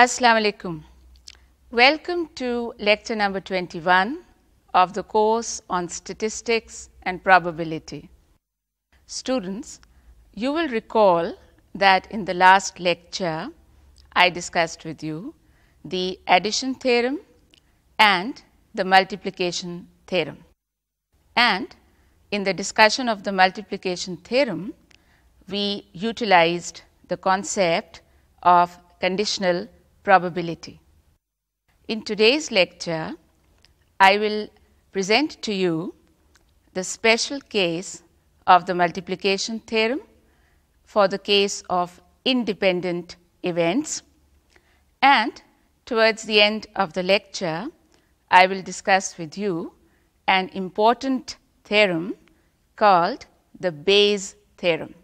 Assalamu alaikum. Welcome to lecture number 21 of the course on statistics and probability. Students, you will recall that in the last lecture I discussed with you the addition theorem and the multiplication theorem. And in the discussion of the multiplication theorem, we utilized the concept of conditional probability. In today's lecture, I will present to you the special case of the multiplication theorem for the case of independent events and towards the end of the lecture, I will discuss with you an important theorem called the Bayes theorem.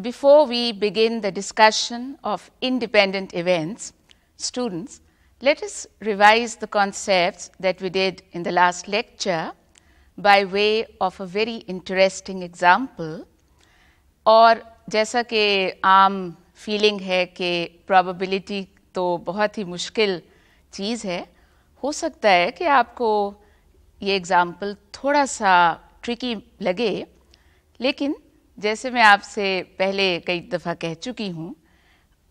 Before we begin the discussion of independent events, students, let us revise the concepts that we did in the last lecture by way of a very interesting example और जैसा कि आम feeling है कि probability तो बहुत ही मुश्किल चीज़ है हो सकता है कि आपको ये एग्ज़ाम्पल थोड़ा सा ट्रिकी लगे लेकिन जैसे मैं आपसे पहले कई दफ़ा कह चुकी हूँ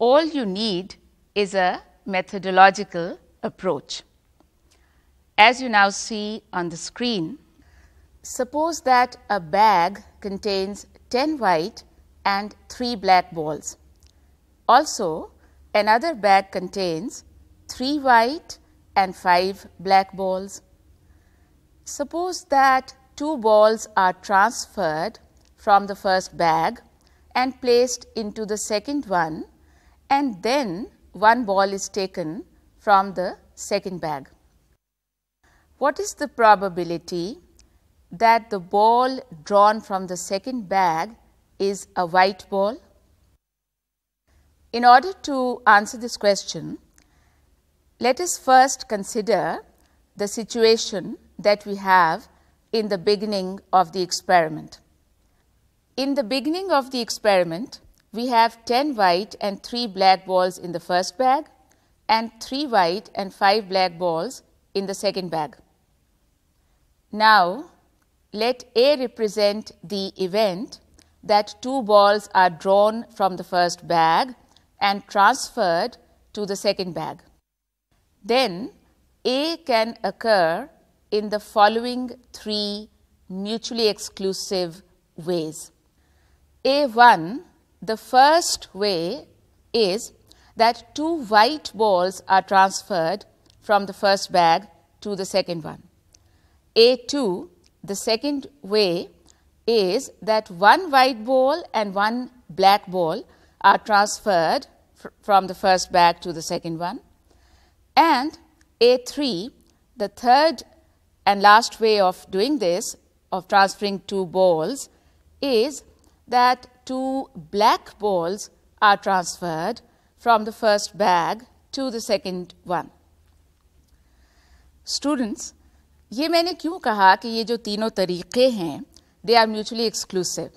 all you need is a methodological approach. As you now see on the screen, suppose that a bag contains 10 white and 3 black balls. Also, another bag contains 3 white and 5 black balls. Suppose that two balls are transferred from the first bag and placed into the second one and then one ball is taken from the second bag. What is the probability that the ball drawn from the second bag is a white ball? In order to answer this question, let us first consider the situation that we have in the beginning of the experiment. In the beginning of the experiment, we have 10 white and 3 black balls in the first bag and 3 white and 5 black balls in the second bag. Now, let A represent the event that two balls are drawn from the first bag and transferred to the second bag. Then, A can occur in the following three mutually exclusive ways. A1, the first way is that two white balls are transferred from the first bag to the second one. A2, the second way is that one white ball and one black ball are transferred fr from the first bag to the second one. And A3, the third and last way of doing this, of transferring two balls, is that two black balls are transferred from the first bag to the second one. Students, ये मैंने क्यों कहा कि ये जो तीनों तरीके हैं दे आर म्यूचुअली एक्सक्लूसिव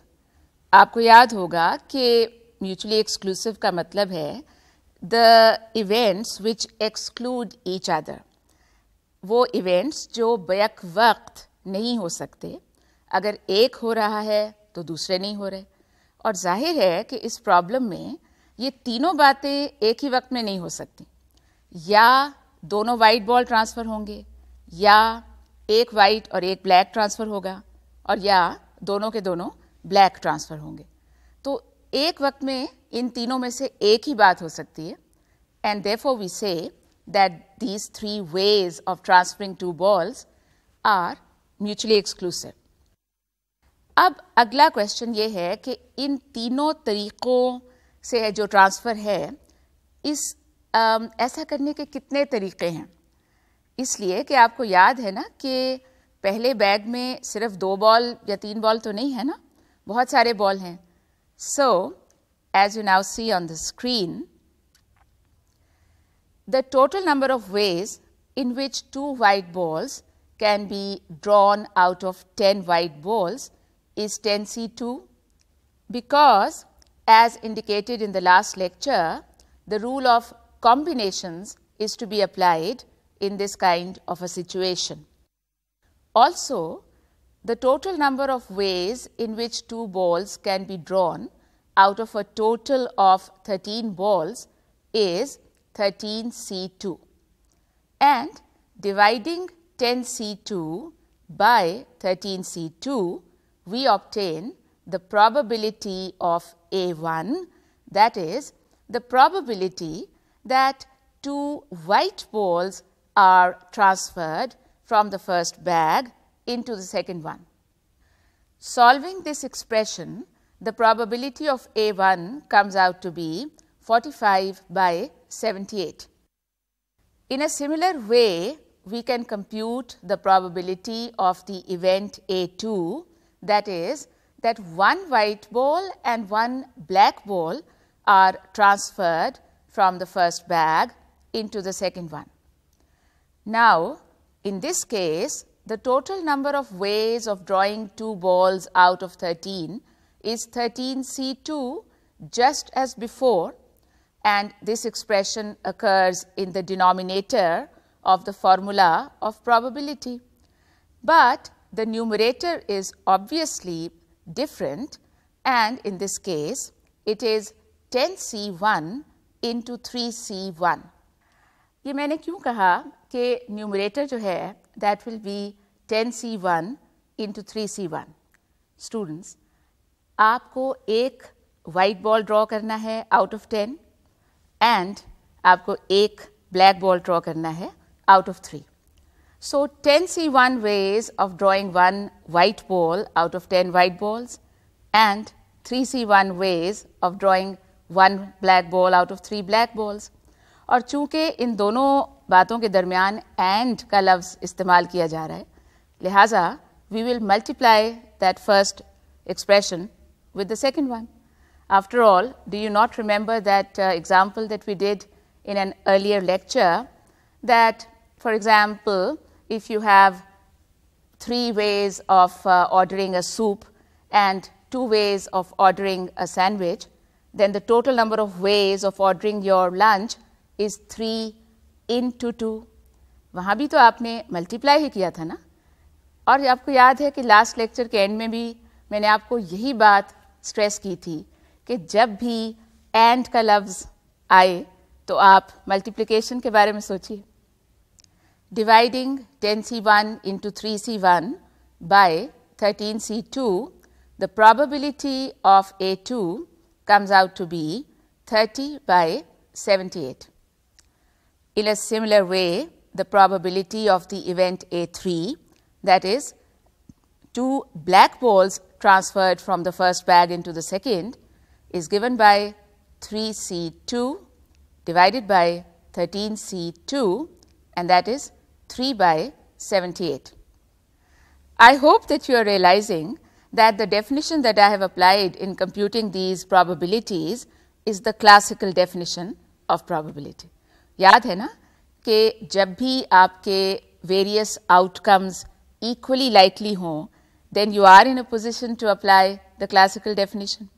आपको याद होगा कि म्यूचुअली एक्सक्लूसिव का मतलब है the events which exclude each other वो इवेंट्स जो बैक वक्त नहीं हो सकते। अगर एक हो रहा है तो दूसरे नहीं हो रहे। और ज़ाहिर है कि इस प्रॉब्लम में ये तीनों बातें एक ही वक्त में नहीं हो सकती। या दोनों वाइट बॉल ट्रांसफ़र होंगे, या एक वाइट और एक ब्लैक ट्रांसफ़र होगा, और या दोनों के दोनों ब्लैक ट्रांसफ़र होंगे। तो एक वक्त में इन तीनों में से एक ही बात हो सकती है। And therefore we say that these three ways of transferring two balls are mutually exclusive अब अगला क्वेश्चन ये है कि इन तीनों तरीक़ों से जो ट्रांसफ़र है, इस ऐसा करने के कितने तरीक़े हैं? इसलिए कि आपको याद है ना कि पहले बैग में सिर्फ़ दो बॉल या तीन बॉल तो नहीं है ना? बहुत सारे बॉल हैं। So as you now see on the screen the total number of ways in which two white balls can be drawn out of 10 white balls is 10C2 because as indicated in the last lecture, the rule of combinations is to be applied in this kind of a situation. Also, the total number of ways in which two balls can be drawn out of a total of 13 balls is 13C2 and dividing 10C2 by 13C2 we obtain the probability of A1 that is the probability that two white balls are transferred from the first bag into the second one. Solving this expression, the probability of A1 comes out to be 45 by 78. In a similar way, we can compute the probability of the event A2 that is that one white ball and one black ball are transferred from the first bag into the second one. Now, in this case, the total number of ways of drawing two balls out of 13 is 13C2 just as before and this expression occurs in the denominator of the formula of probability. But the numerator is obviously different and in this case it is 10C1 into 3C1. ये मैंने क्यों कहा कि numerator जो है that will be 10C1 into 3C1. Students आपको एक white ball draw करना है आउट ऑफ़ 10 एंड आपको एक ब्लैक बॉल ड्रॉ करना है out of 3. So, 10 C1 ways of drawing one white ball out of 10 white balls and 3 C1 ways of drawing one black ball out of 3 black balls. और चूंकि इन दोनों बातों के दरमियान एंड का लफ्ज़ इस्तेमाल किया जा रहा है लिहाजा we will multiply that first expression with the second one. After all, do you not remember that uh, example that we did in an earlier lecture that for example, if you have three ways of uh, ordering a soup and two ways of ordering a sandwich, then the total number of ways of ordering your lunch is three into two. वहाँ भी तो आपने multiply ही किया था ना और आपको याद है कि लास्ट लेक्चर के एंड में भी मैंने आपको यही बात स्ट्रेस की थी कि जब भी एंड का लफ्ज़ आए तो आप मल्टीप्लिकेशन के बारे में सोचिए dividing 10C1 into 3C1 by 13C2, the probability of A2 comes out to be 30 by 78. In a similar way, the probability of the event A3 that is two black balls transferred from the first bag into the second is given by 3C2 divided by 13C2 and that is 3 by 78. I hope that you are realizing that the definition that I have applied in computing these probabilities is the classical definition of probability. याद है ना कि जब भी आपके various outcomes equally likely हों then you are in a position to apply the classical definition.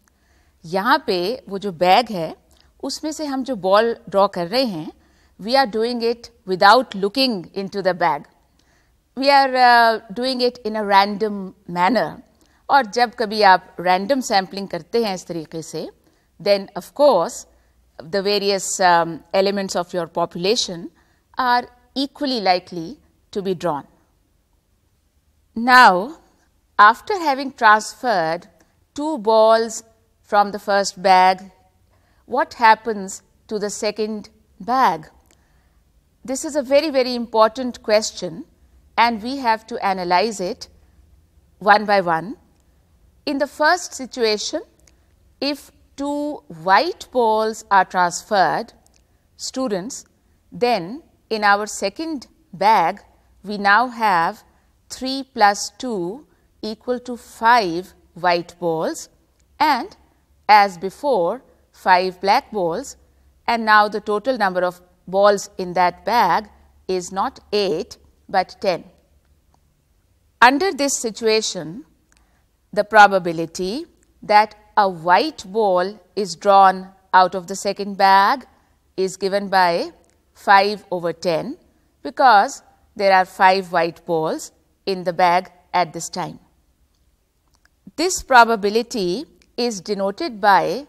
यहाँ पे वो जो बैग है उसमें से हम जो बॉल ड्रॉ कर रहे हैं we are doing it without looking into the bag. We are uh, doing it in a random manner. और जब कभी आप random sampling करते हैं इस तरीके से then of course the various um, elements of your population are equally likely to be drawn. Now, after having transferred two balls from the first bag, what happens to the second bag? This is a very, very important question and we have to analyze it one by one. In the first situation, if two white balls are transferred, students, then in our second bag, we now have 3 plus 2 equal to 5 white balls and as before 5 black balls and now the total number of balls in that bag is not 8 but 10. Under this situation, the probability that a white ball is drawn out of the second bag is given by 5 over 10 because there are 5 white balls in the bag at this time. This probability is denoted by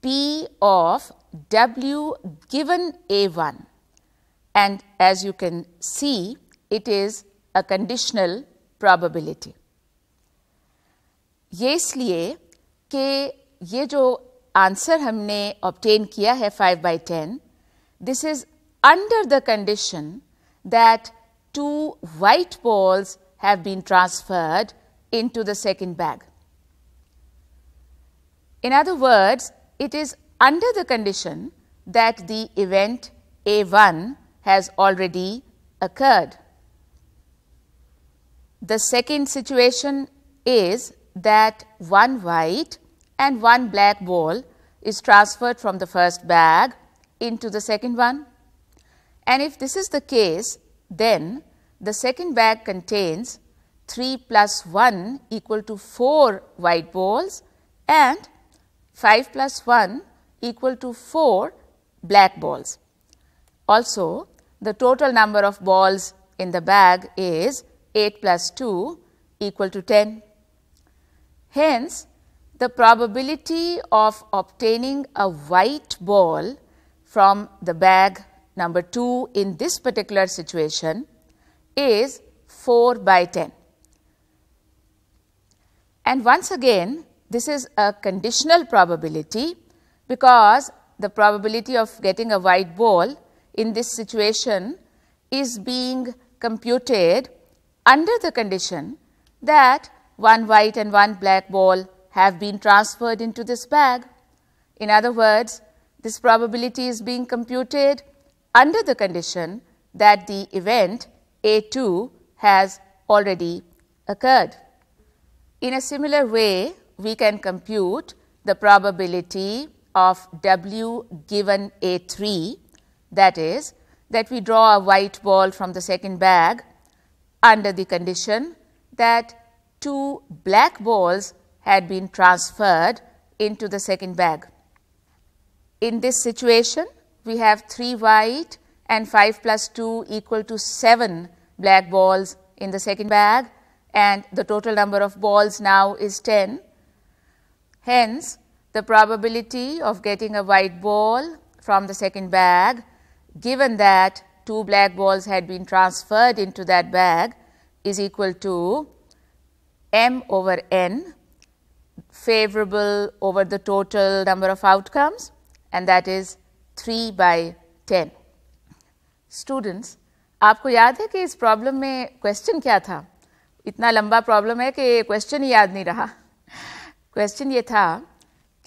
P of W given A1 and as you can see it is a conditional probability. ये इसलिए कि ये जो answer हमने obtain किया है 5 by ten this is under the condition that two white balls have been transferred into the second bag. In other words, it is under the condition that the event A1 has already occurred. The second situation is that one white and one black ball is transferred from the first bag into the second one. And if this is the case, then the second bag contains 3 plus 1 equal to 4 white balls and 5 plus 1 equal to 4 black balls. Also, the total number of balls in the bag is 8 plus 2 equal to 10. Hence, the probability of obtaining a white ball from the bag number 2 in this particular situation is 4 by 10. And once again, this is a conditional probability because the probability of getting a white ball in this situation is being computed under the condition that one white and one black ball have been transferred into this bag. In other words, this probability is being computed under the condition that the event A2 has already occurred. In a similar way, we can compute the probability of W given A3 that is that we draw a white ball from the second bag under the condition that two black balls had been transferred into the second bag. In this situation, we have 3 white and 5 plus 2 equal to 7 black balls in the second bag and the total number of balls now is 10. Hence, the probability of getting a white ball from the second bag given that two black balls had been transferred into that bag is equal to m over n favorable over the total number of outcomes and that is 3 by 10. Students, आपको याद है कि इस problem में question क्या था इतना लंबा प्रॉब्लम है कि क्वेश्चन ही याद नहीं रहा क्वेश्चन ये था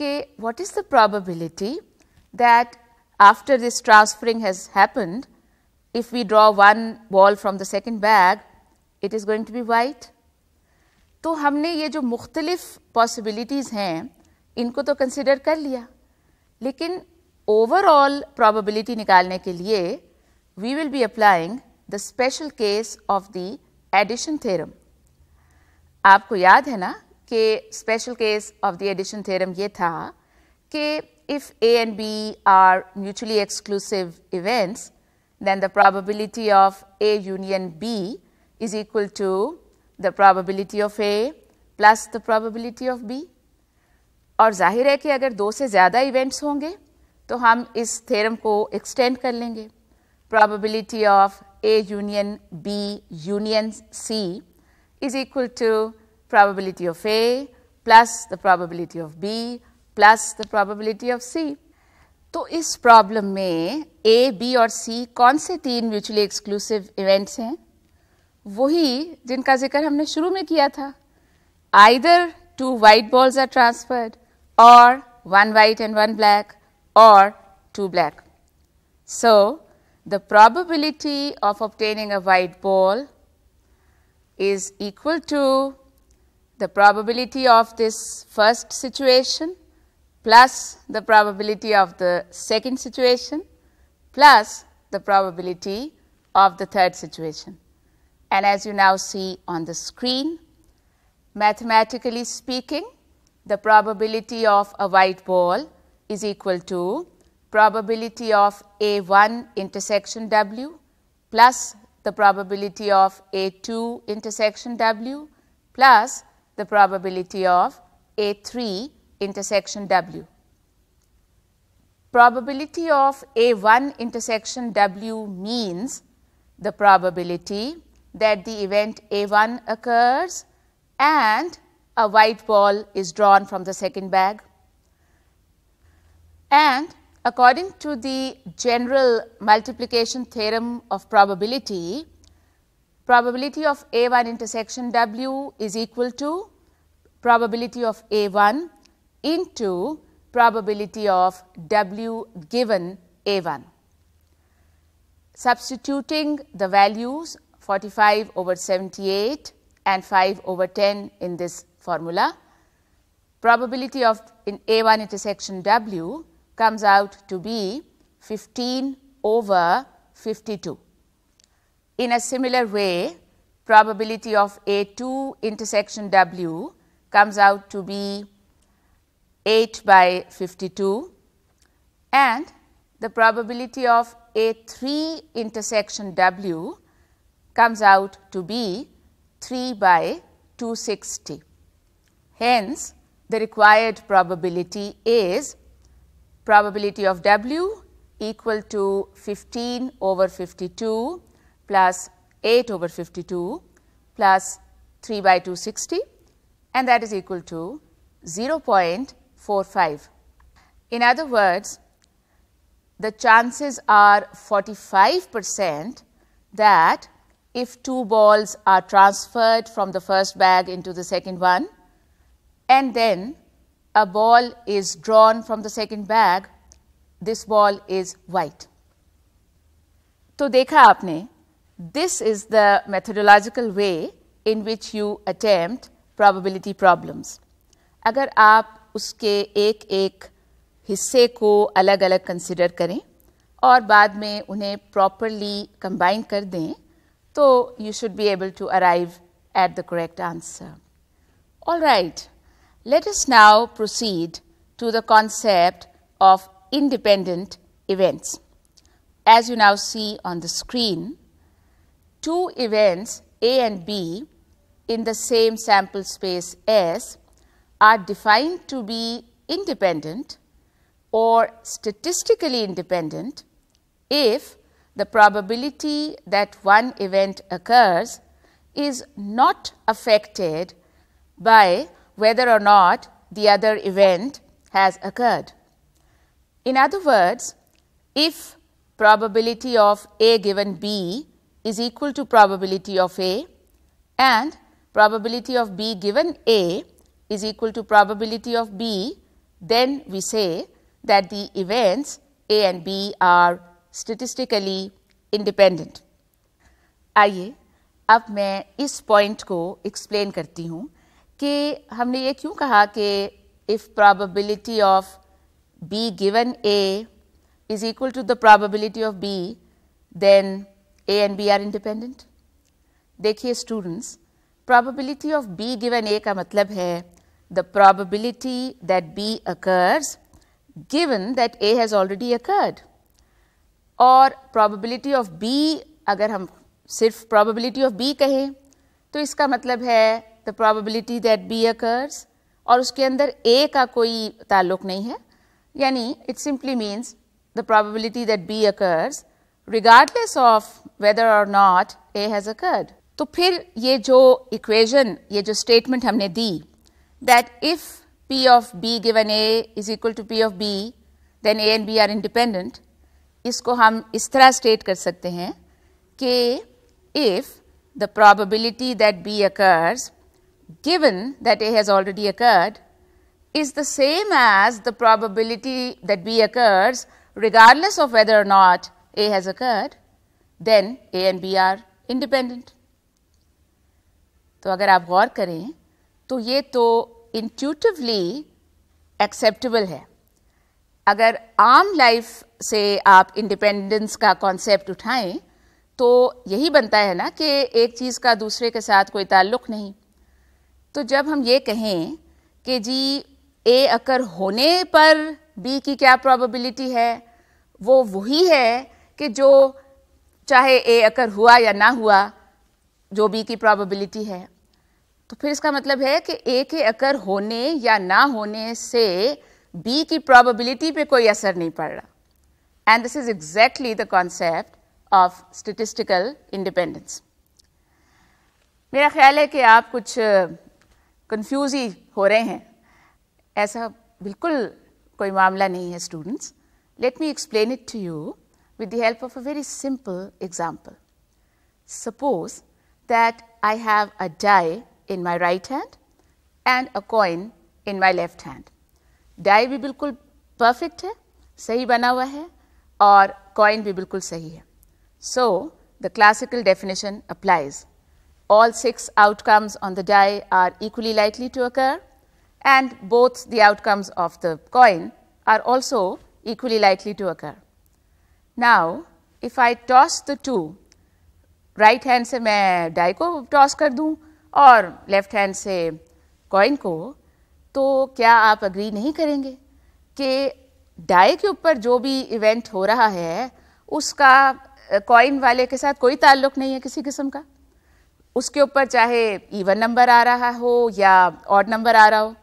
कि what is the probability that after this transferring has happened if we draw one ball from the second bag, it is going to be white. तो हमने ये जो मुख्तलिफ़ पॉसिबिलिटीज़ हैं इनको तो कंसिडर कर लिया लेकिन ओवरऑल प्रॉबबिलिटी निकालने के लिए we will be applying the special case of the addition theorem आपको याद है ना कि special case of the addition theorem ये था कि if A and B are mutually exclusive events, then the probability of A union B is equal to the probability of A plus the probability of B. और ज़ाहिर है कि अगर दो से ज़्यादा इवेंट्स होंगे तो हम इस थ्योरम को एक्सटेंड कर लेंगे probability of A union B union C is equal to probability of A plus the probability of B plus the probability of C. तो इस प्रॉब्लम में A, B और C कौन से तीन म्यूचुअली एक्सक्लूसिव इवेंट्स हैं वही जिनका ज़िक्र हमने शुरू में किया था either two white balls are transferred और one white and one black और two black so the probability of obtaining a white ball is equal to the probability of this first situation plus the probability of the second situation plus the probability of the third situation. And as you now see on the screen, mathematically speaking, the probability of a white ball is equal to probability of A1 intersection W plus the probability of A2 intersection W plus the probability of A3 intersection W. Probability of A1 intersection W means the probability that the event A1 occurs and a white ball is drawn from the second bag. And according to the general multiplication theorem of probability, probability of A1 intersection W is equal to probability of A1 into probability of W given A1. Substituting the values 45 over 78 and 5 over 10 in this formula, probability of in A1 intersection W comes out to be 15 over 52. In a similar way, probability of A2 intersection W comes out to be 8 by 52 and the probability of A3 intersection W comes out to be 3 by 260. Hence, the required probability is probability of W equal to 15 over 52 plus 8 over 52 plus 3 by 260 and that is equal to 0.45. In other words, the chances are 45 percent that if two balls are transferred from the first bag into the second one and then a ball is drawn from the second bag, this ball is white. तो देखा आपने this is the methodological way in which you attempt probability problems. अगर आप उसके एक एक हिस्से को अलग अलग कंसिडर करें और बाद में उन्हें प्रॉपरली कंबाइन कर दें तो you should be able to arrive at the correct answer all right let us now proceed to the concept of independent events. As you now see on the screen, two events A and B in the same sample space S are defined to be independent or statistically independent if the probability that one event occurs is not affected by whether or not the other event has occurred. In other words, if probability of A given B is equal to probability of A and probability of B given A is equal to probability of B, then we say that the events A and B are statistically independent. आइए अब मैं इस point को explain करती हूँ कि हमने ये क्यों कहा कि if probability of B given A is equal to the probability of B, then A and B are independent. देखिए students probability of B given A का मतलब है the probability that B occurs given that A has already occurred और probability of B अगर हम सिर्फ़ probability of B कहें तो इसका मतलब है the probability that B occurs और उसके अंदर A का कोई ताल्लुक नहीं है यानी it simply means the probability that B occurs regardless of whether or not A has occurred. तो फिर ये जो इक्वेशन ये जो स्टेटमेंट हमने दी that if P of B given A is equal to P of B, then A and B are independent. इसको हम इस तरह स्टेट कर सकते हैं कि if the probability that B occurs given that A has already occurred is the same as the probability that B occurs regardless of whether or not A has occurred, then A and B are independent. तो अगर आप गौर करें तो ये तो intuitively acceptable है अगर आम लाइफ से आप इंडिपेंडेंस का कॉन्सेप्ट उठाएँ तो यही बनता है ना कि एक चीज़ का दूसरे के साथ कोई ताल्लुक नहीं तो जब हम ये कहें कि जी ए अकर होने पर बी की क्या प्रोबेबिलिटी है वो वही है कि जो चाहे ए अकर हुआ या ना हुआ, जो बी की प्रोबेबिलिटी है। तो फिर इसका मतलब है कि ए के अकर होने या ना होने से बी की प्रोबेबिलिटी पे कोई असर नहीं पड़ रहा। And this is exactly the concept of statistical independence मेरा ख्याल है कि आप कुछ कंफ्यूज ही हो रहे हैं। ऐसा बिल्कुल कोई मामला नहीं है students let me explain it to you with the help of a very simple example. Suppose that I have a die in my right hand and a coin in my left hand. Die भी बिल्कुल perfect है सही बना हुआ है और coin भी बिल्कुल सही है So the classical definition applies. All six outcomes on the die are equally likely to occur and both the outcomes of the coin are also equally likely to occur. Now, if I toss the two, right hand से मैं die को toss कर दूँ और left hand से coin को तो क्या आप अग्री नहीं करेंगे कि डाई के ऊपर जो भी इवेंट हो रहा है उसका कॉइन वाले के साथ कोई ताल्लुक नहीं है किसी किस्म का? उसके ऊपर चाहे इवन नंबर आ रहा हो या ऑड नंबर आ रहा हो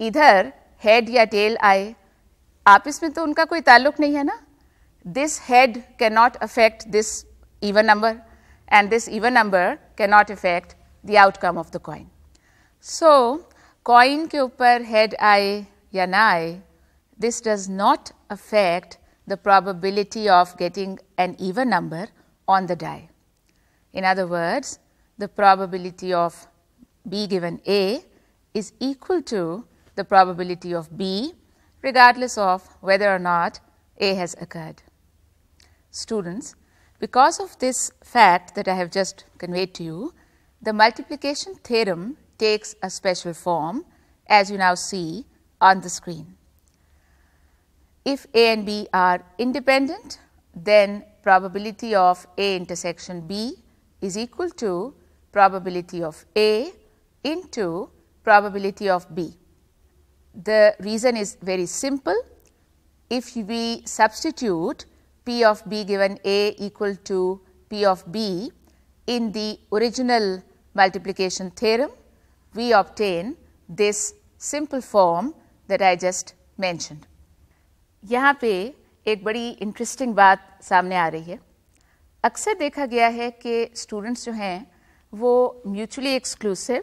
इधर हेड या टेल आए आपस में तो उनका कोई ताल्लुक नहीं है ना? this head cannot affect this even number and this even number cannot affect the outcome of the coin. So, coin के ऊपर head आए या ना आए this does not affect the probability of getting an even number on the die. In other words, the probability of B given A is equal to the probability of B regardless of whether or not A has occurred. Students, because of this fact that I have just conveyed to you, the multiplication theorem takes a special form as you now see on the screen. If A and B are independent, then probability of A intersection B is equal to probability of A into probability of B. The reason is very simple. If we substitute P of B given A equal to P of B in the original multiplication theorem, we obtain this simple form that I just mentioned. यहाँ पे एक बड़ी interesting बात सामने आ रही है अक्सर देखा गया है कि स्टूडेंट्स जो हैं वो म्यूचुअली एक्सक्लूसिव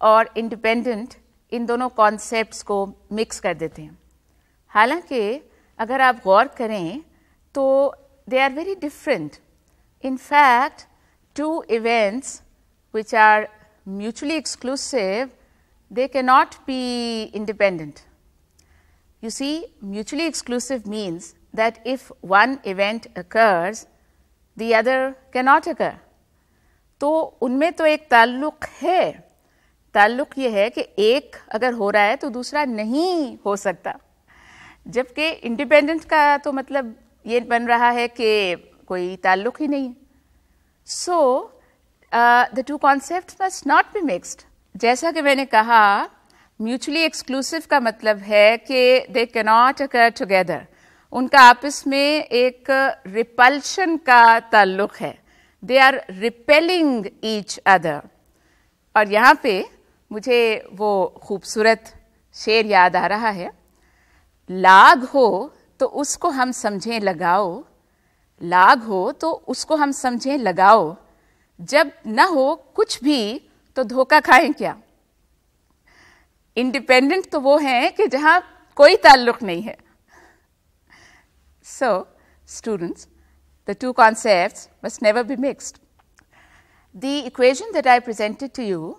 और इंडिपेंडेंट इन दोनों कॉन्सेप्ट्स को मिक्स कर देते हैं हालाँकि अगर आप गौर करें so, they are very different. In fact, two events which are mutually exclusive, they cannot be independent. You see, mutually exclusive means that if one event occurs, the other cannot occur. तो उनमें तो एक ताल्लुक है ताल्लुक ये है कि एक अगर हो रहा है तो दूसरा नहीं हो सकता जबकि इंडिपेंडेंट का तो मतलब ये बन रहा है कि कोई ताल्लुक ही नहीं so the two concept must not be mixed जैसा कि मैंने कहा म्यूचुअली एक्सक्लूसिव का मतलब है कि दे कैनॉट अकर टुगेदर उनका आपस में एक रिपल्शन का ताल्लुक है। They are repelling each other और यहाँ पे मुझे वो खूबसूरत शेर याद आ रहा है। लाग हो तो उसको हम समझें लगाओ। लाग हो तो उसको हम समझें लगाओ। जब न हो कुछ भी तो धोखा खाएँ क्या? इंडिपेंडेंट तो वो हैं कि जहाँ कोई ताल्लुक नहीं है। So students the two concept must never be mixed the equation that I presented to you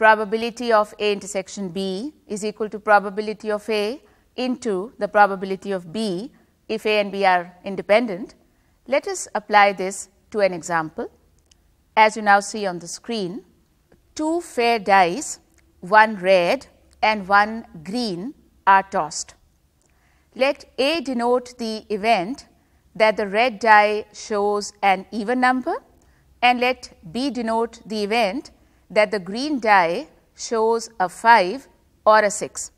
probability of A intersection B is equal to probability of A into the probability of B if A and B are independent. Let us apply this to an example. As you now see on the screen, two fair dice, one red and one green are tossed. Let A denote the event that the red die shows an even number and let B denote the event that the green die shows a 5 or a 6.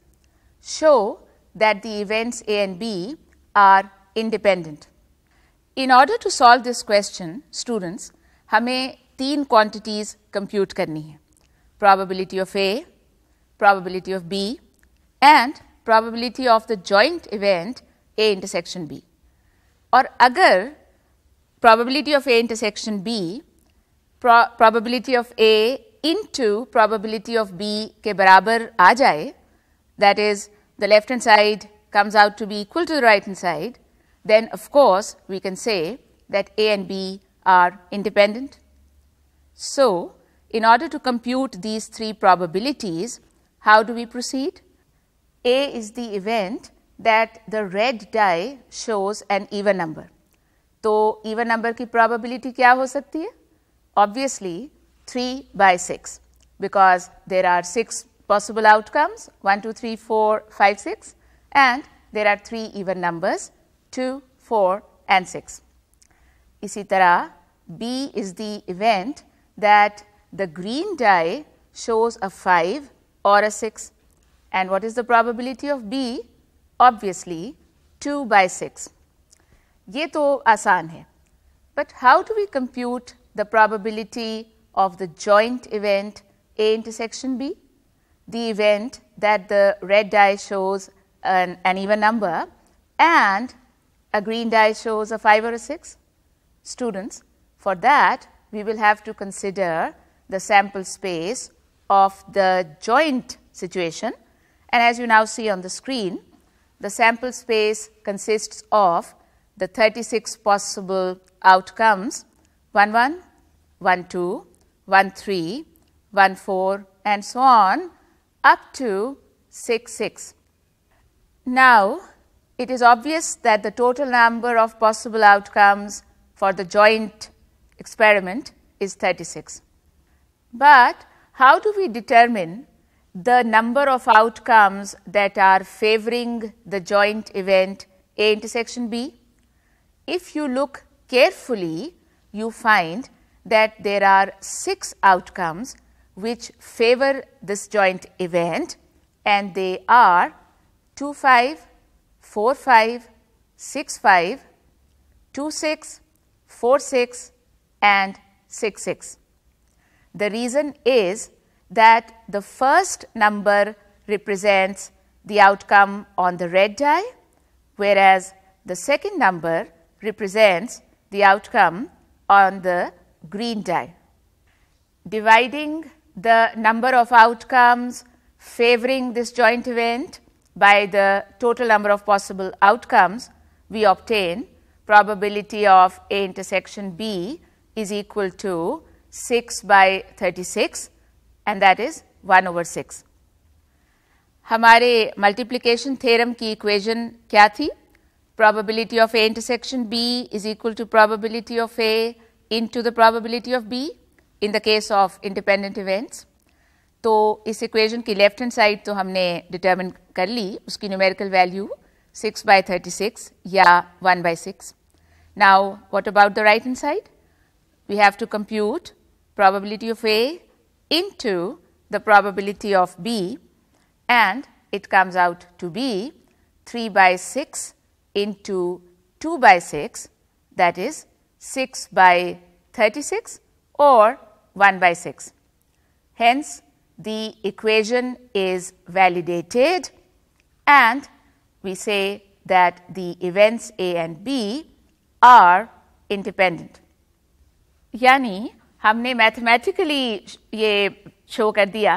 Show that the events A and B are independent. In order to solve this question, students, हमें तीन quantities compute करनी है probability of A, probability of B and probability of the joint event A intersection B. और अगर probability of A intersection B pro probability of A into probability of B के बराबर आ जाए that is the left hand side comes out to be equal to the right hand side then of course we can say that A and B are independent. So, in order to compute these three probabilities, how do we proceed? A is the event that the red die shows an even number. तो even number की probability क्या हो सकती है? Obviously 3 by 6 because there are 6 possible outcomes 1, 2, 3, 4, 5, 6 and there are 3 even numbers 2, 4 and 6. इसी तरह B is the event that the green die shows a 5 or a 6 and what is the probability of B? Obviously 2 by 6. ये तो आसान है but how do we compute the probability of the joint event A intersection B? The event that the red die shows an, an even number and a green die shows a 5 or a 6? Students, for that we will have to consider the sample space of the joint situation. And as you now see on the screen, the sample space consists of the 36 possible outcomes. 1 1, 1 2, 1 3, 1 4 and so on up to 6 6. Now, it is obvious that the total number of possible outcomes for the joint experiment is 36. But how do we determine the number of outcomes that are favoring the joint event A intersection B? If you look carefully, you find that there are 6 outcomes which favor this joint event and they are 2 5, 4 5, 6 5, 2 6, 4 6 and 6 6. The reason is that the first number represents the outcome on the red die, whereas the second number represents the outcome on the green die. Dividing the number of outcomes favoring this joint event by the total number of possible outcomes, we obtain probability of A intersection B is equal to 6 by 36 and that is 1 over 6. हमारे multiplication theorem की equation क्या थी? Probability of A intersection B is equal to probability of A into the probability of B in the case of independent events. तो इस equation की left hand side तो हमने determine कर ली उसकी न्यूमेरिकल वैल्यू 6 बाय 36 या 1 bye 6 now what about the right hand side we have to compute probability of A into the probability of B and it comes out to be 3 by 6 into 2 by 6 that is 6 by 36 or 1 by 6. Hence, the equation is validated and we say that the events A and B are independent. यानी हमने mathematically ये show कर दिया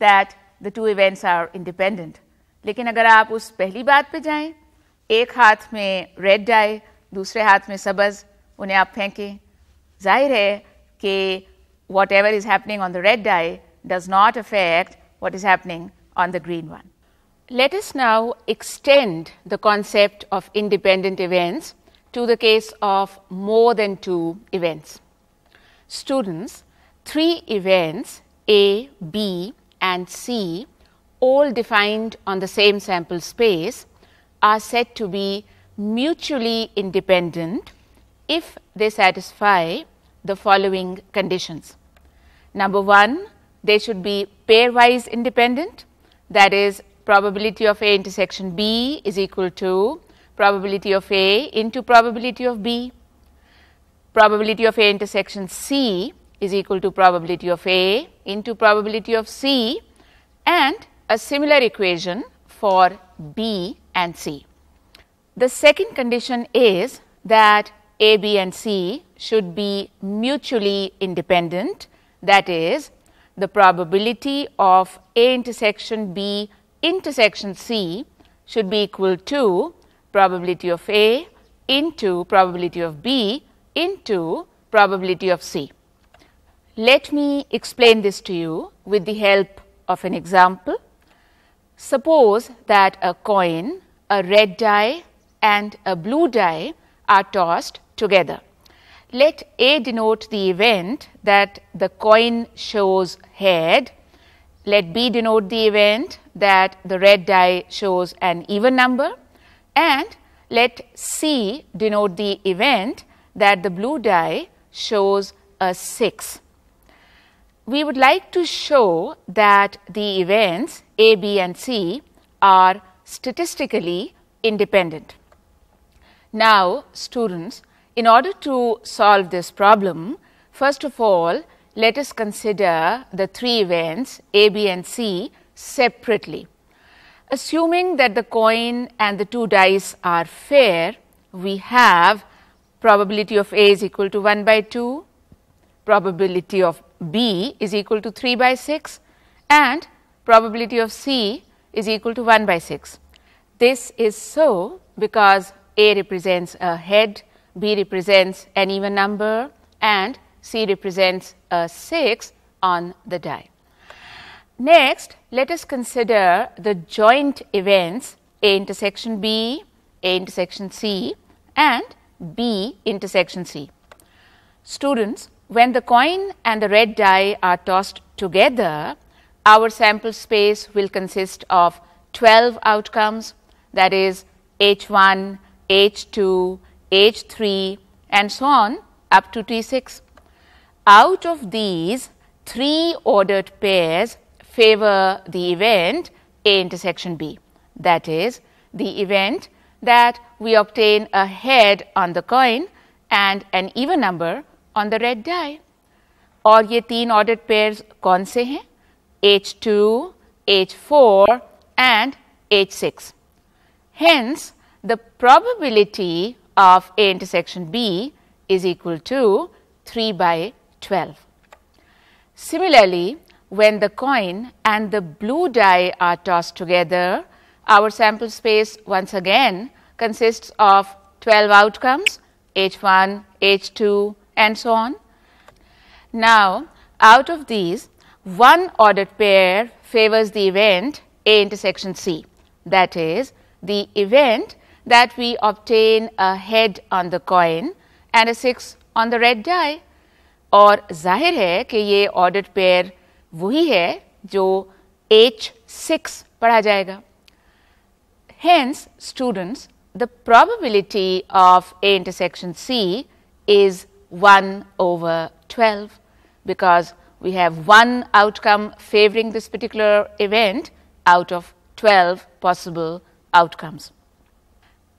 that the two events are independent लेकिन अगर आप उस पहली बात पे जाएँ एक हाथ में रेड डाई दूसरे हाथ में सबज उन्हें आप फेंकें ज़ाहिर है कि whatever is happening on the red die does not affect what is happening on the green one. Let us now extend the concept of independent events to the case of more than two events. Students, three events A, B, and C, all defined on the same sample space, are said to be mutually independent if they satisfy the following conditions. Number one, they should be pairwise independent. That is probability of A intersection B is equal to probability of A into probability of B. Probability of A intersection C is equal to probability of A into probability of C and a similar equation for B and C. The second condition is that A, B and C should be mutually independent that is the probability of A intersection B intersection C should be equal to probability of A into probability of B into probability of C. Let me explain this to you with the help of an example. Suppose that a coin, a red die and a blue die are tossed together. Let A denote the event that the coin shows head. Let B denote the event that the red die shows an even number and let C denote the event that the blue die shows a 6 we would like to show that the events A, B and C are statistically independent. Now, students, in order to solve this problem, first of all, let us consider the three events A, B and C separately. Assuming that the coin and the two dice are fair, we have probability of A is equal to 1 by 2, probability of B is equal to 3 by 6 and probability of C is equal to 1 by 6. This is so because A represents a head, B represents an even number and C represents a 6 on the die. Next, let us consider the joint events A intersection B, A intersection C and B intersection C. Students, when the coin and the red die are tossed together, our sample space will consist of 12 outcomes that is H1, H2, H3 and so on up to T6. Out of these, three ordered pairs favor the event A intersection B. That is, the event that we obtain a head on the coin and an even number on the red die. और ये तीन ordered pairs कौन से हैं H2, H4 and H6. Hence, the probability of A intersection B is equal to 3 by 12. Similarly, when the coin and the blue die are tossed together, our sample space once again consists of 12 outcomes H1, H2, and so on. Now, out of these, one ordered pair favors the event A intersection C. That is, the event that we obtain a head on the coin and a 6 on the red die. और जाहिर है कि ये order pair वही है जो H6 पढ़ा जाएगा. Hence, students, the probability of A intersection C is 1 over 12 because we have one outcome favoring this particular event out of 12 possible outcomes.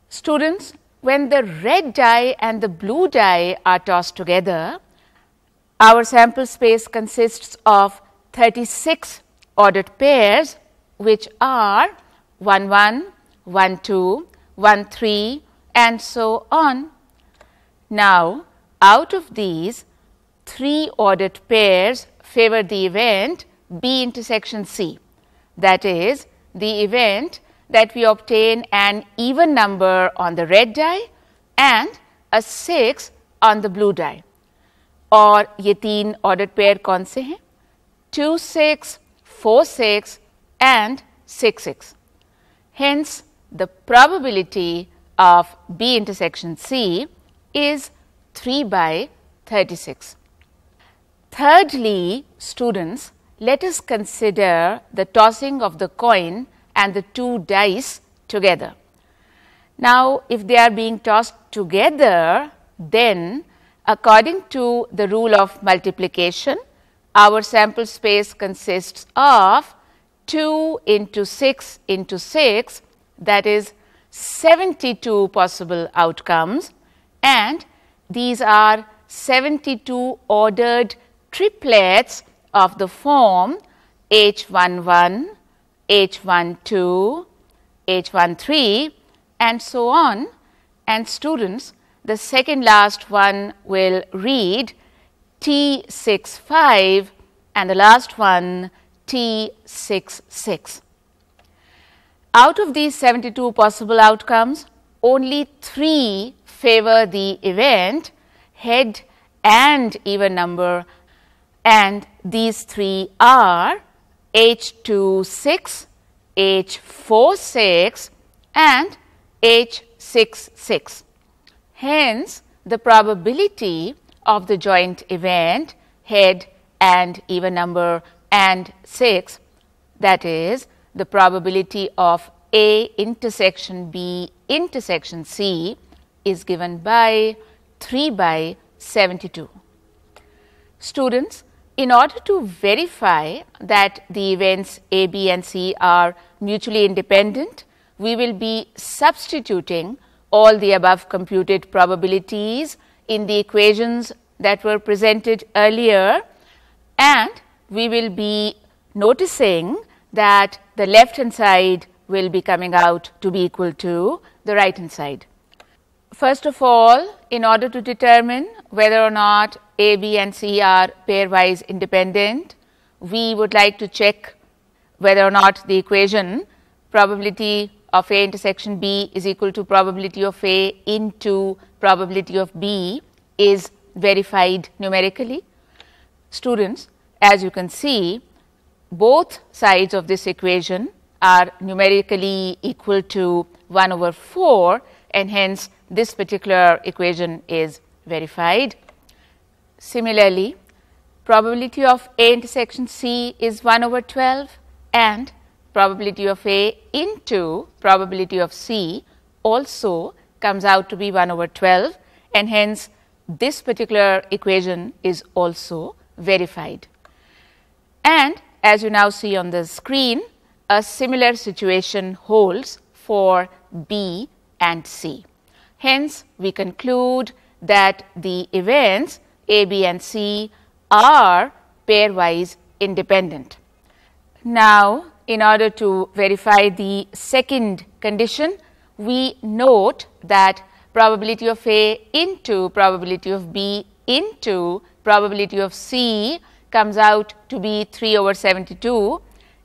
Students, when the red die and the blue die are tossed together, our sample space consists of 36 ordered pairs which are 1 1, 1 2, 1 3 and so on. Now, out of these, three ordered pairs favor the event B intersection C. That is, the event that we obtain an even number on the red die and a 6 on the blue die. और ये तीन ordered pair कौन से हैं? 2 6, 4 6 and 6 6. Hence, the probability of B intersection C is 3 by 36. Thirdly, students, let us consider the tossing of the coin and the two dice together. Now, if they are being tossed together, then according to the rule of multiplication, our sample space consists of 2 into 6 into 6 that is 72 possible outcomes and these are 72 ordered triplets of the form H11, H12, H13 and so on and students the second last one will read T65 and the last one T66. Out of these 72 possible outcomes, only three favor the event head and even number and these three are H26, H46 and H66. Hence, the probability of the joint event head and even number and 6 that is the probability of A intersection B intersection C is given by 3 by 72. Students, in order to verify that the events A, B and C are mutually independent, we will be substituting all the above computed probabilities in the equations that were presented earlier and we will be noticing that the left hand side will be coming out to be equal to the right hand side. First of all, in order to determine whether or not A, B and C are pairwise independent, we would like to check whether or not the equation probability of A intersection B is equal to probability of A into probability of B is verified numerically. Students, as you can see, both sides of this equation are numerically equal to 1 over 4 and hence this particular equation is verified. Similarly, probability of A intersection C is 1 over 12 and probability of A into probability of C also comes out to be 1 over 12 and hence this particular equation is also verified. And as you now see on the screen, a similar situation holds for B and C. Hence, we conclude that the events A, B and C are pairwise independent. Now, in order to verify the second condition, we note that probability of A into probability of B into probability of C comes out to be 3 over 72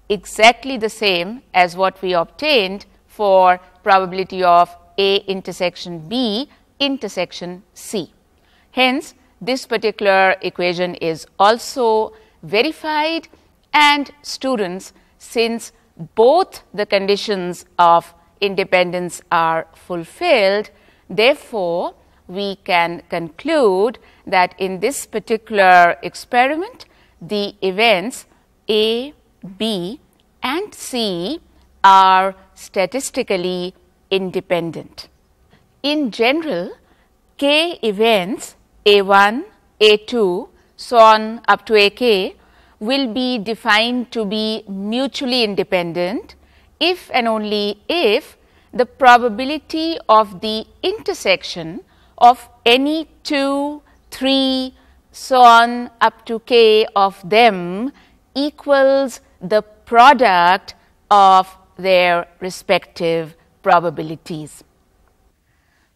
exactly the same as what we obtained for probability of A intersection B intersection C. Hence, this particular equation is also verified and students since both the conditions of independence are fulfilled, therefore, we can conclude that in this particular experiment, the events A, B and C are statistically independent. In general, K events A1, A2, so on up to AK will be defined to be mutually independent if and only if the probability of the intersection of any two, three, so on up to k of them equals the product of their respective probabilities.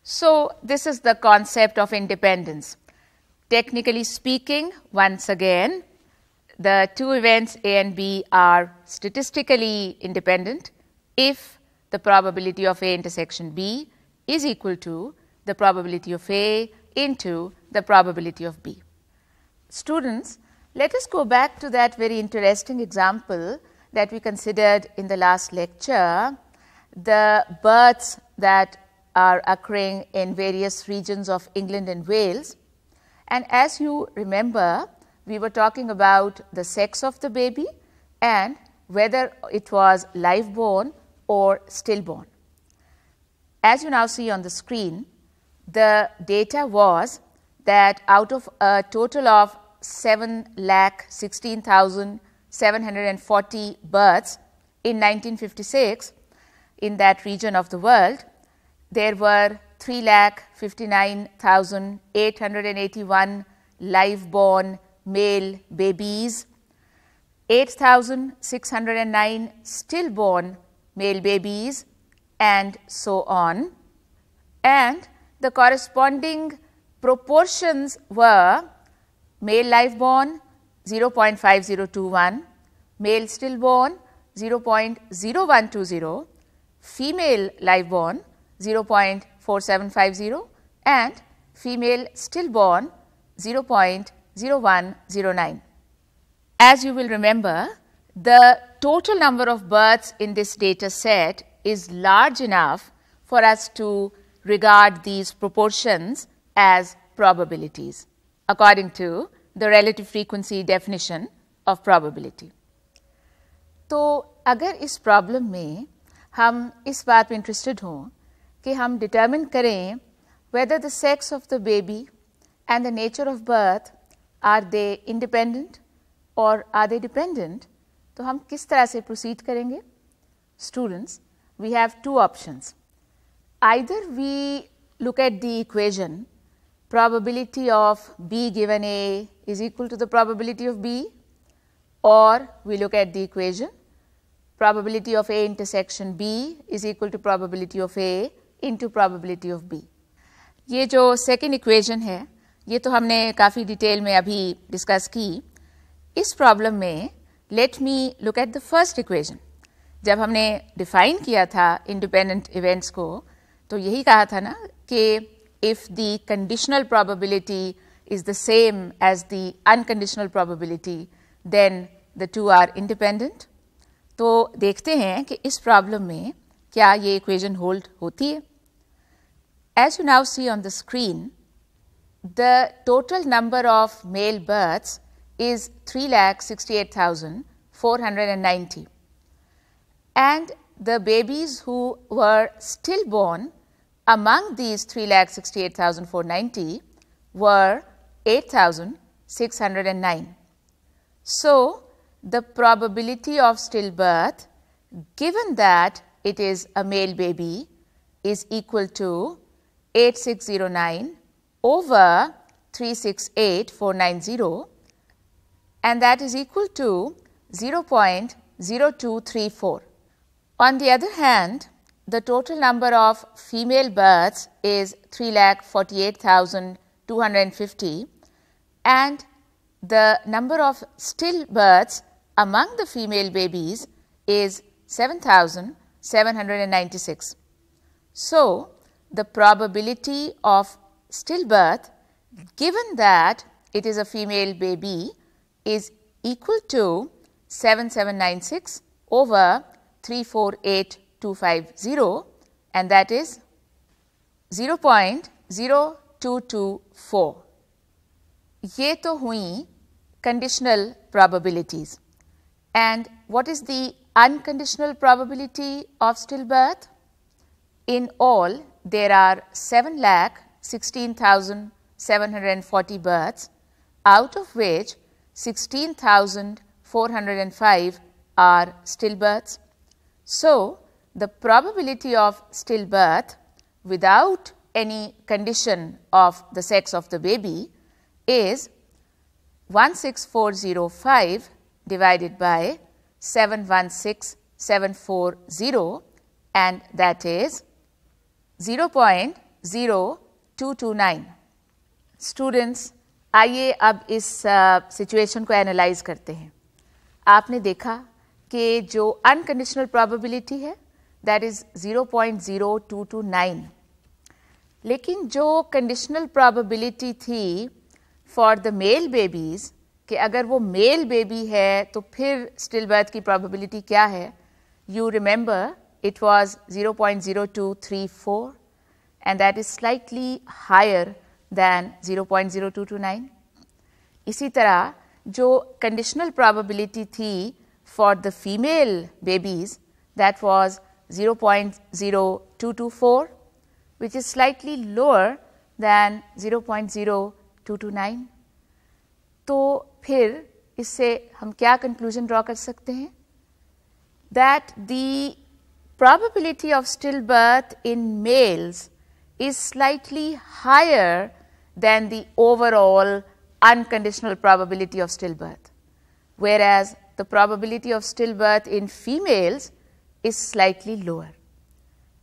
So, this is the concept of independence. Technically speaking, once again, the two events A and B are statistically independent if the probability of A intersection B is equal to the probability of A into the probability of B. Students, let us go back to that very interesting example that we considered in the last lecture, the births that are occurring in various regions of England and Wales. And as you remember, we were talking about the sex of the baby and whether it was live born or stillborn. As you now see on the screen, the data was that out of a total of 7 lakh 16,740 births in 1956 in that region of the world, there were 3 lakh 59,881 live born male babies, 8,609 stillborn male babies and so on. And the corresponding proportions were male live born 0.5021, male stillborn 0.0120, female live born 0.4750 and female stillborn 0.0109. As you will remember, the total number of births in this data set is large enough for us to regard these proportions as probabilities according to the relative frequency definition of probability. तो अगर इस problem में हम इस बात में interested हों कि हम डिटर्मिन करें whether the sex of the baby and the nature of birth are they independent or are they dependent तो हम किस तरह से proceed करेंगे students we have two options either we look at the equation probability of b given a is equal to the probability of b or we look at the equation probability of a intersection b is equal to probability of a into probability of b. ये जो second equation है, ये तो हमने काफ़ी detail में अभी discuss की। इस प्रॉब्लम में let me look at the first equation जब हमने डिफाइन किया था इंडिपेंडेंट इवेंट्स को तो यही कहा था ना कि if the conditional probability is the same as the unconditional probability then the two are independent तो देखते हैं कि इस प्रॉब्लम में क्या ये इक्वेशन होल्ड होती है As you now see on the screen, the total number of male births is 3,68,490 and the babies who were stillborn among these 3,68,490 were 8,609. So, the probability of stillbirth given that it is a male baby is equal to 8609 over 368490 and that is equal to 0.0234. On the other hand, the total number of female births is 3,48,250 and the number of stillbirths among the female babies is 7,796. So, the probability of stillbirth given that it is a female baby is equal to 7796 over 348250 and that is 0.0224. ये तो हुई conditional probabilities and what is the unconditional probability of stillbirth? In all there are 7 lakh 16,740 births out of which 16,405 are stillbirths. So, the probability of stillbirth without any condition of the sex of the baby is 16405 divided by 716740 and that is 0.0229 students आइए अब इस situation को analyse करते हैं। आपने देखा कि जो अनकंडीशनल प्रोबेबिलिटी है दैट इज़ 0.0229 लेकिन जो कंडीशनल प्रोबेबिलिटी थी फॉर द मेल बेबीज कि अगर वो मेल बेबी है तो फिर स्टिल बर्थ की प्रोबेबिलिटी क्या है? You remember it was 0.0234 and that is slightly higher than 0.0229 इसी तरह, जो कंडीशनल प्रॉबिलिटी थी for the female babies that was 0.0224 which is slightly lower than 0.0229 तो फिर इससे हम क्या conclusion draw कर सकते हैं that the probability of stillbirth in males is slightly higher than the overall unconditional probability of stillbirth, whereas the probability of stillbirth in females is slightly lower.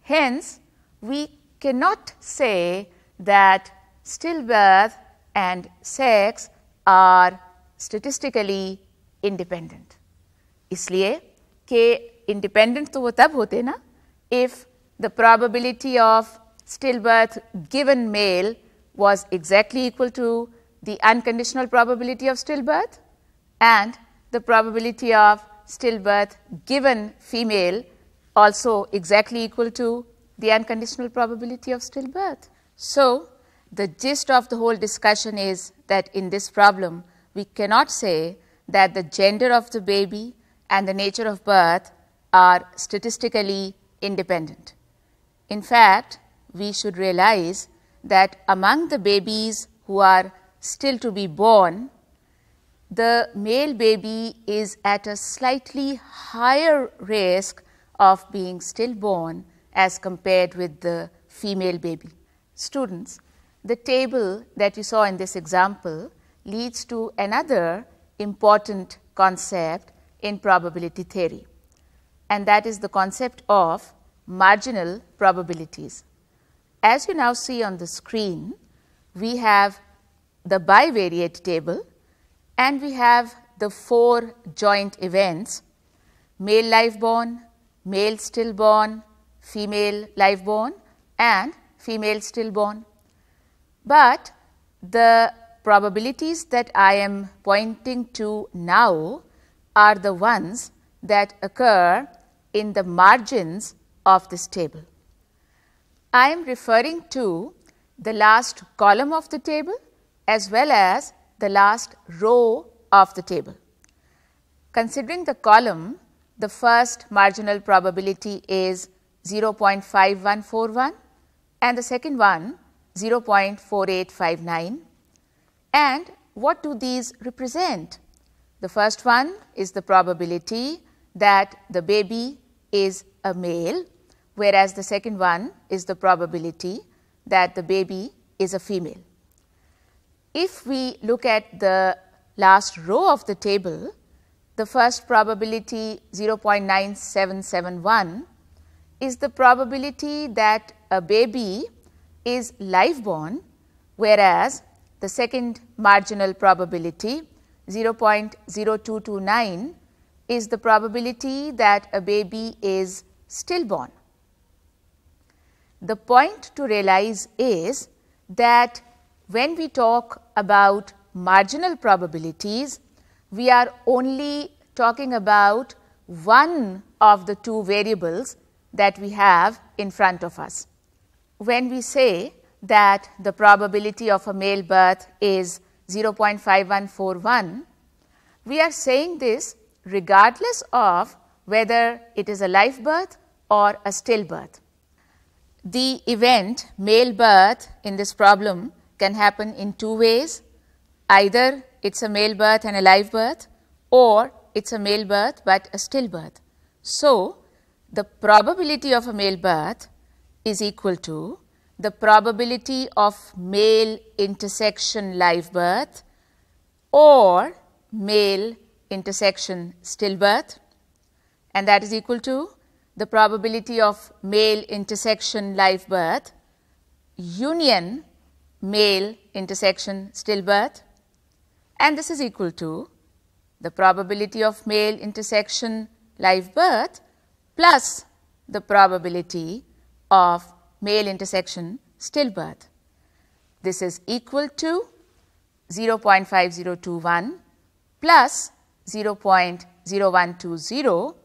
Hence, we cannot say that stillbirth and sex are statistically independent. इसलिए कि independent तो वो तब होते ना if the probability of stillbirth given male was exactly equal to the unconditional probability of stillbirth and the probability of stillbirth given female also exactly equal to the unconditional probability of stillbirth. So, the gist of the whole discussion is that in this problem, we cannot say that the gender of the baby and the nature of birth are statistically independent. In fact, we should realize that among the babies who are still to be born, the male baby is at a slightly higher risk of being stillborn as compared with the female baby. Students, the table that you saw in this example leads to another important concept in probability theory, and that is the concept of marginal probabilities. As you now see on the screen, we have the bivariate table and we have the four joint events male live born, male stillborn, female live born and female stillborn. But the probabilities that I am pointing to now are the ones that occur in the margins of this table. I am referring to the last column of the table as well as the last row of the table. Considering the column, the first marginal probability is 0.5141 and the second one 0.4859. And what do these represent? The first one is the probability that the baby is a male, whereas the second one is the probability that the baby is a female. If we look at the last row of the table, the first probability 0.9771 is the probability that a baby is live born, whereas the second marginal probability 0.0229 is the probability that a baby is stillborn. The point to realize is that when we talk about marginal probabilities, we are only talking about one of the two variables that we have in front of us. When we say that the probability of a male birth is 0.5141, we are saying this regardless of whether it is a live birth or a stillbirth. The event male birth in this problem can happen in two ways. Either it is a male birth and a live birth or it is a male birth but a stillbirth. So, the probability of a male birth is equal to the probability of male intersection live birth or male intersection stillbirth and that is equal to the probability of male intersection live birth union male intersection stillbirth and this is equal to the probability of male intersection live birth plus the probability of male intersection stillbirth. This is equal to 0.5021 plus 0.0120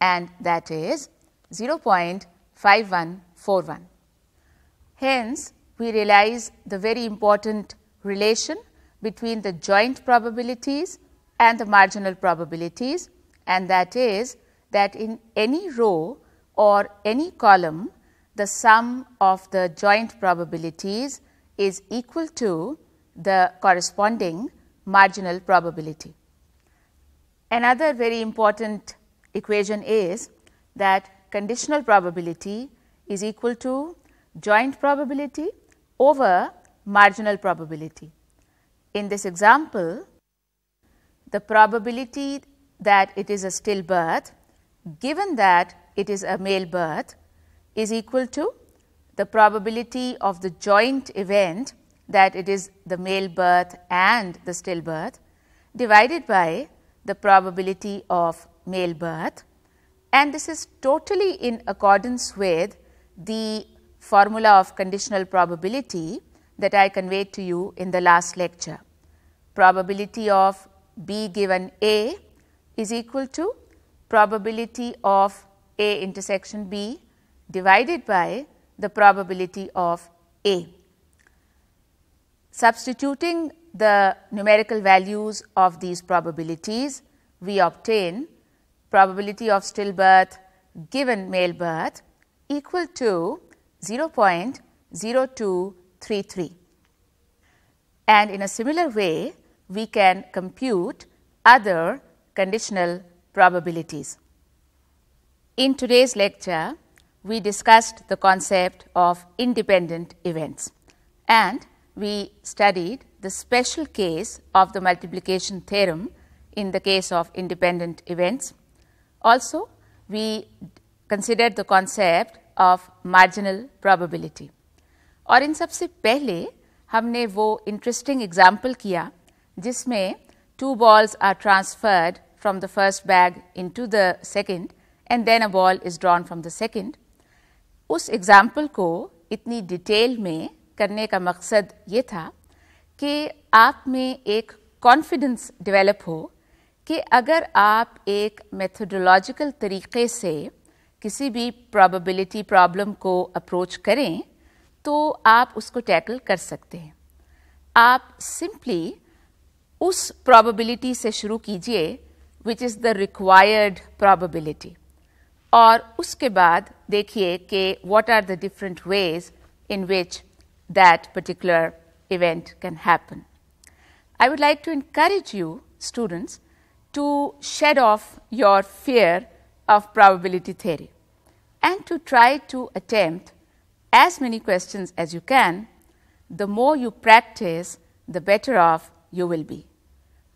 and that is 0.5141. Hence, we realize the very important relation between the joint probabilities and the marginal probabilities and that is that in any row or any column the sum of the joint probabilities is equal to the corresponding marginal probability. Another very important equation is that conditional probability is equal to joint probability over marginal probability. In this example, the probability that it is a stillbirth given that it is a male birth is equal to the probability of the joint event that it is the male birth and the stillbirth divided by the probability of male birth and this is totally in accordance with the formula of conditional probability that I conveyed to you in the last lecture. Probability of B given A is equal to probability of A intersection B divided by the probability of A. Substituting the numerical values of these probabilities, we obtain probability of stillbirth given male birth equal to 0.0233. And in a similar way, we can compute other conditional probabilities. In today's lecture, we discussed the concept of independent events and we studied the special case of the multiplication theorem in the case of independent events. Also, we considered the concept of marginal probability. और इन सबसे पहले हमने वो interesting example किया जिसमें two balls are transferred from the first bag into the second and then a ball is drawn from the second. उस example को इतनी डिटेल में करने का मकसद ये था कि आप में एक कॉन्फिडेंस डेवलप हो कि अगर आप एक मेथोडोलॉजिकल तरीके से किसी भी प्रोबेबिलिटी प्रॉब्लम को अप्रोच करें तो आप उसको टैकल कर सकते हैं। आप सिंपली उस प्रोबेबिलिटी से शुरू कीजिए which is the required probability और उसके बाद देखिए कि what are the different ways in which that particular event can happen. I would like to encourage you students to shed off your fear of probability theory and to try to attempt as many questions as you can. The more you practice, the better off you will be.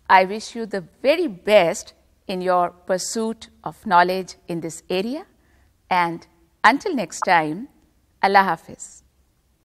I wish you the very best in your pursuit of knowledge in this area and until next time, Allah Hafiz.